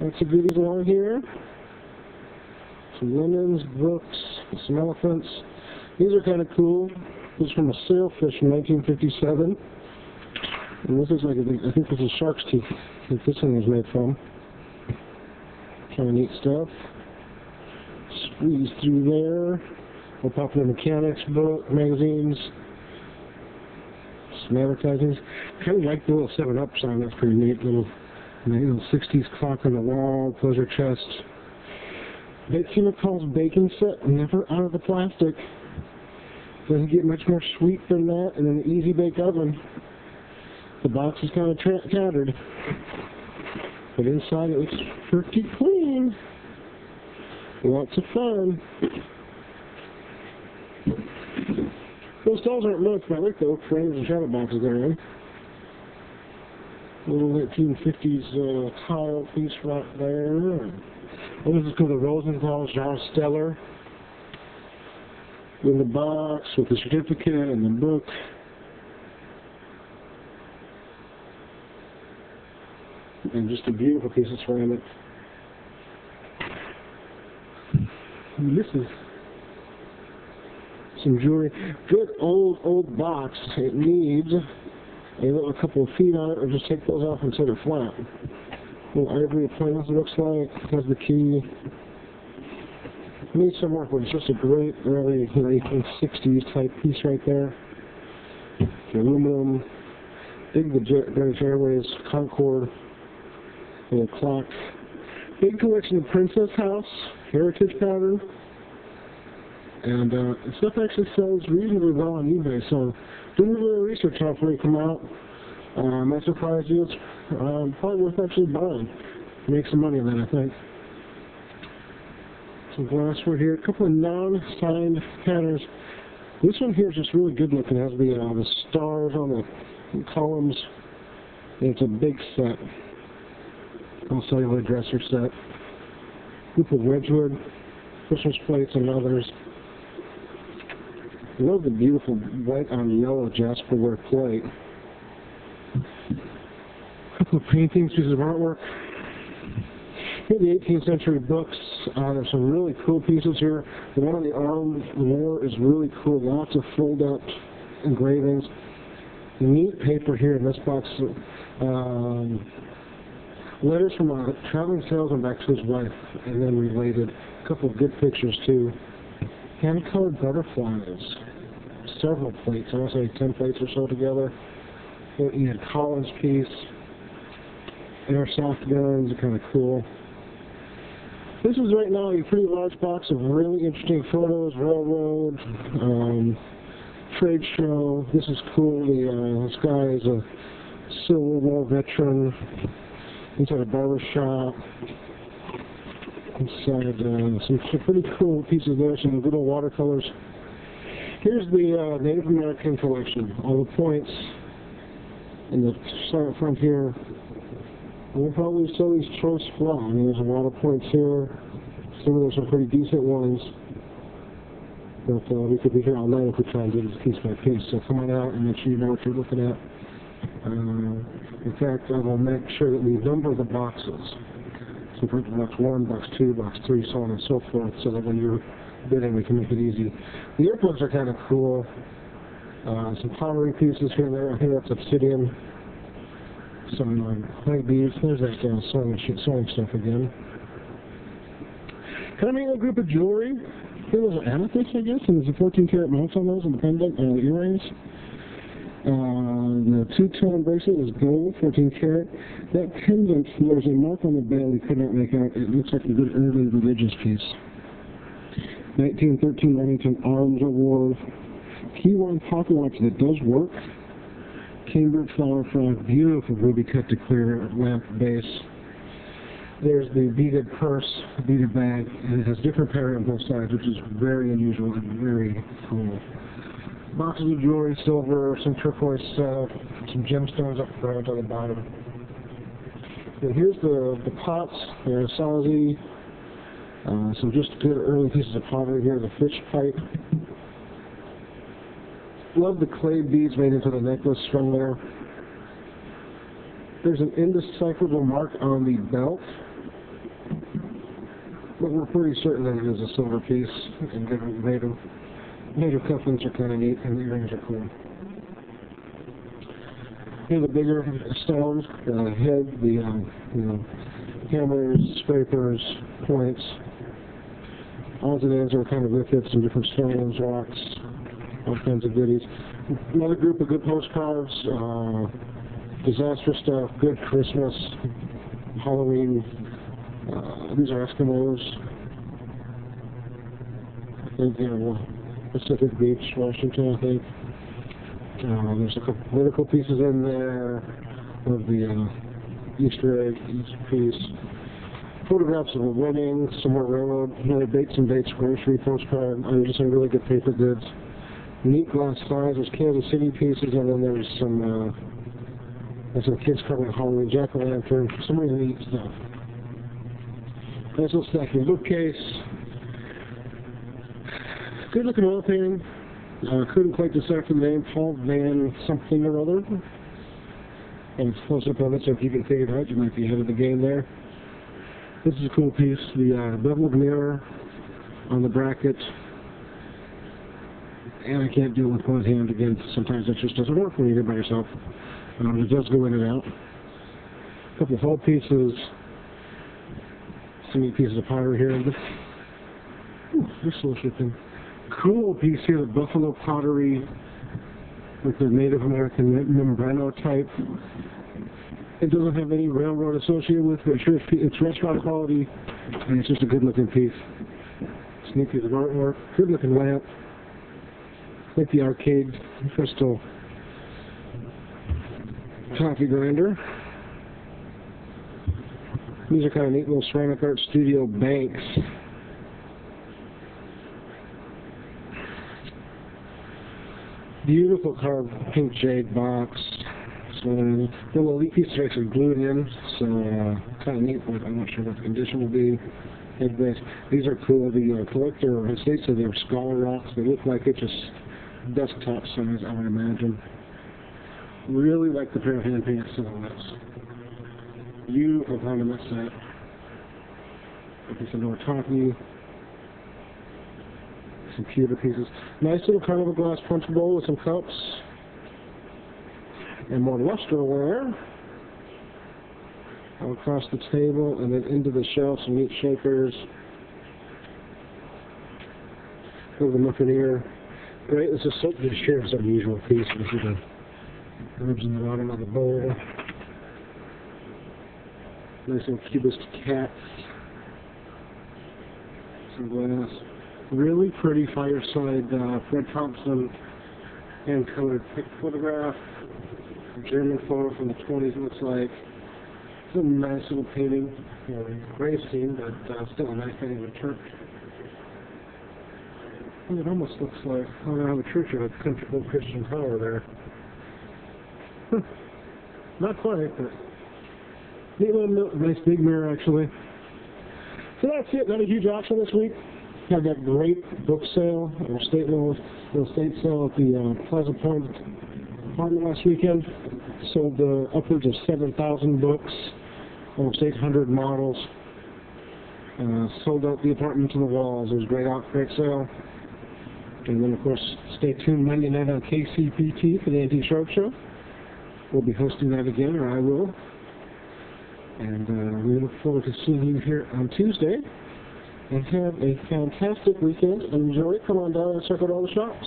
Lots of goodies along here. Some linens, books, some elephants. These are kind of cool. This is from a sailfish in 1957. And this is like, a, I think this is shark's teeth that this thing was made from. Kind of neat stuff. Squeeze through there. More popular mechanics book, magazines, some advertising. Kind of like the little 7-Up sign. That's pretty neat. Little, little 60s clock on the wall, pleasure chest. Betsy McCall's baking set, never out of the plastic. Doesn't get much more sweet than that, and an easy bake oven. The box is kind of tattered, but inside it looks pretty clean. Lots of fun. Those dolls aren't much, but I like the frames and shadow boxes they're in. Little 1950s uh, tile piece right there. Oh, this is called the Rosenthal Jean Steller. In the box with the certificate and the book. And just a beautiful piece of ceramic. And this is some jewelry. Good old, old box. It needs a little a couple of feet on it, or just take those off and set it flat. Little ivory it looks like. Has the key. Needs some work, but it's just a great early 1960s type piece right there. The aluminum. Big the British Airways Concorde. Little clock. Big collection of Princess House heritage pattern. And uh, stuff actually sells reasonably well on eBay, so a little research you come out. Uh, might surprise you. It's uh, probably worth actually buying. Make some money on that, I think. Some glassware here. A couple of non-signed patterns. This one here is just really good looking. It has the, uh, the stars on the columns. It's a big set. All celluloid dresser set. Group of Wedgwood, Christmas plates, and others. Love the beautiful white on yellow Jasperware plate. A couple of paintings, pieces of artwork. Here the 18th century books. Uh, there's some really cool pieces here. The one on the arm war is really cool. Lots of fold-out engravings. Neat paper here in this box. Um, letters from a traveling salesman back to his wife, and then related. A couple of good pictures too. Hand-colored butterflies several plates. I want to say 10 plates or so together. You had Collins piece. Airsoft guns are kind of cool. This is right now a pretty large box of really interesting photos, railroad, um, trade show. This is cool. The, uh, this guy is a Civil War veteran. Inside a barber shop. Inside uh, some, pretty cool pieces there. Some little watercolors. Here's the uh, Native American collection. All the points in the front here. We'll probably sell these choice flat. I mean, there's a lot of points here. Some of those are pretty decent ones. But uh, we could be here all night if we try and do this piece by piece. So come on out and make sure you know what you're looking at. Uh, in fact, I will make sure that we number the boxes. Box one, box two, box three, so on and so forth, so that when you're bidding, we can make it easy. The earplugs are kind of cool. Uh, some pottery pieces here and there. I think that's obsidian. Some uh, honey beads. There's that uh, sewing, sewing stuff again. Kind of a little group of jewelry. Here was an amethyst, I guess, and there's a 14 karat mounts on those and the pendant and the earrings. Uh, the two-tone bracelet is gold, 14 karat. That pendant, there's a mark on the bell we could not make out. It looks like a good early religious piece. 1913 Remington Arms Award. Keywind pocket watch that does work. Cambridge Flower Frog, beautiful ruby cut to clear lamp base. There's the beaded purse, beaded bag, and it has different parry on both sides, which is very unusual and very cool. Boxes of jewelry, silver, some turquoise some gemstones up front on the bottom. Here's the, the pots. There's Salzi, uh, some just good early pieces of pottery here, the fish pipe. Love the clay beads made into the necklace strung there. There's an indecipherable mark on the belt. but we're pretty certain that it is a silver piece, and different native, native cufflinks are kind of neat, and the earrings are cool. Here the bigger stones, the head, the, um, you know, hammers, scrapers, points. Odds and ends are kind of riffits some different stones, rocks, all kinds of goodies. Another group of good postcards, uh, disaster stuff, good Christmas, Halloween. Uh, these are Eskimos. I think they're Pacific Beach, Washington, I think. Uh, there's a couple political pieces in there of the uh, Easter egg, Easter piece. Photographs of a wedding, some more railroad, another Bates and Bates grocery postcard. I mean, just some really good paper goods. Neat glass slides. There's Kansas City pieces, and then there's some uh, there's some kids covering Halloween jack o' lantern. Some really neat stuff. Nice little stack in bookcase. Good looking oil painting. Uh, couldn't quite decipher the name, Paul Van something or other. And close up on it, so if you can figure it out, you might be ahead of the game there. This is a cool piece, the uh, beveled mirror on the bracket. And I can't do it with one hand again. Sometimes that just doesn't work when you do it by yourself. Um, it does go in and out. A couple of hull pieces. Some neat pieces of pottery here. Ooh, this looks looking cool piece here, the buffalo pottery with the Native American Mimbreno type. It doesn't have any railroad associated with it. Sure, it's restaurant quality, and it's just a good looking piece. Sneak piece of artwork, good looking lamp. Like the arcade crystal coffee grinder. These are kind of neat little ceramic art studio banks. Beautiful carved pink jade box. So the little Easter eggs are glued in, so uh, kind of neat, but I'm not sure what the condition will be. Anyways, these are cool. The uh, collector has stated that they're scholar rocks. They look like it's just desktop size, I would imagine. Really like the pair of hand painted silhouettes. Beautiful condiment set. Okay, so we're talking some pewter pieces. Nice little carnival glass punch bowl with some cups. And more lusterware. Across the table and then into the shelf, some meat shakers. Over the muffineer. Great, this is soap dish here, it's unusual piece. This is the herbs in the bottom of the bowl. Nice little cubist cat. Some glass really pretty fireside uh, Fred Thompson hand-colored photograph. German photo from the 20s, looks like. It's a nice little painting. You know, grave scene, but uh, still a nice painting of a church. It almost looks like, I don't know, a church of a country Christian power there. Not quite, but neat little, nice big mirror, actually. So that's it. Not a huge auction this week had that great book sale, or state little, little state sale at the uh, Plaza Point apartment last weekend. Sold uh, upwards of 7,000 books, almost 800 models. Uh, sold out the apartment to the walls. It was a great out, great sale. And then, of course, stay tuned Monday night on KCPT for the Antique Sharp Show. We'll be hosting that again, or I will. And uh, we look forward to seeing you here on Tuesday and have a fantastic weekend. Enjoy. Come on down and check out all the shops.